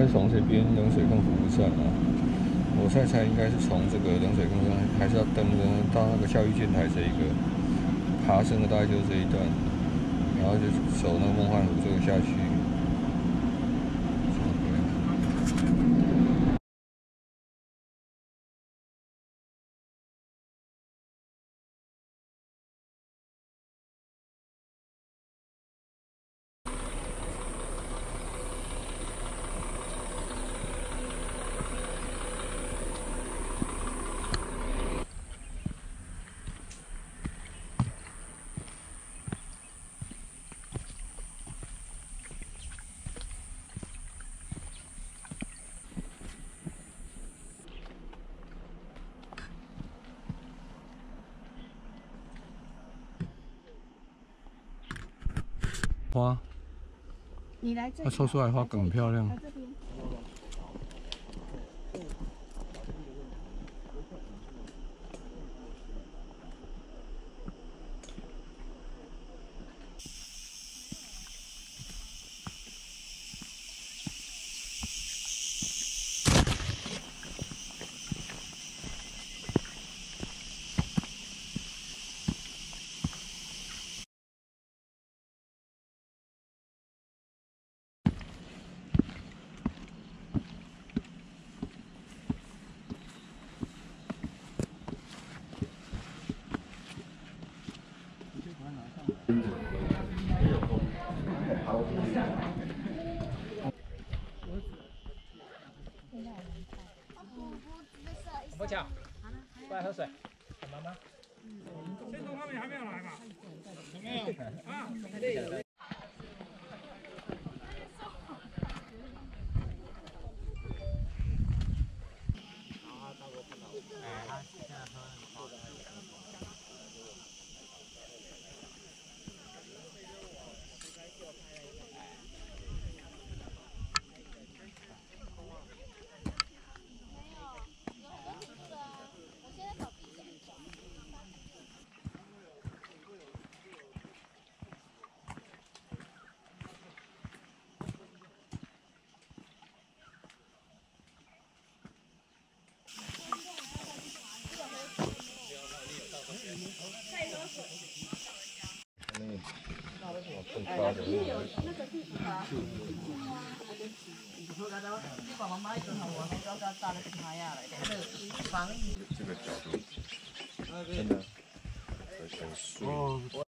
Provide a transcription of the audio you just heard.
是从这边冷水坑服务站啊。我猜猜应该是从这个冷水坑上，还是要登的到那个教育建台这一个爬升的，大概就是这一段，然后就走那个梦幻湖这个下去。花，你来这，它抽出来花更漂亮。不抢，过来喝水。妈妈，先从他们还没有来吧？没有啊。这个角度真的很舒服。